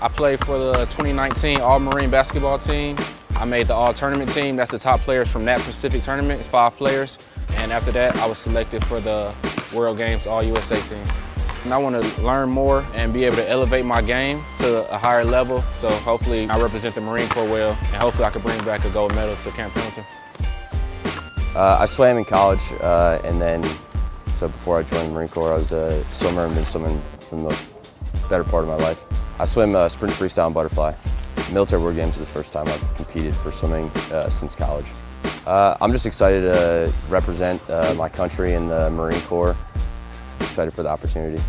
I played for the 2019 All-Marine basketball team. I made the all-tournament team. That's the top players from that Pacific tournament, five players. And after that, I was selected for the World Games All-USA team. And I want to learn more and be able to elevate my game to a higher level. So hopefully I represent the Marine Corps well, and hopefully I can bring back a gold medal to Camp Pendleton. Uh, I swam in college, uh, and then, so before I joined the Marine Corps, I was a swimmer and been swimming for the most better part of my life. I swim uh, sprint freestyle and butterfly. Military World Games is the first time I've competed for swimming uh, since college. Uh, I'm just excited to represent uh, my country in the Marine Corps. Excited for the opportunity.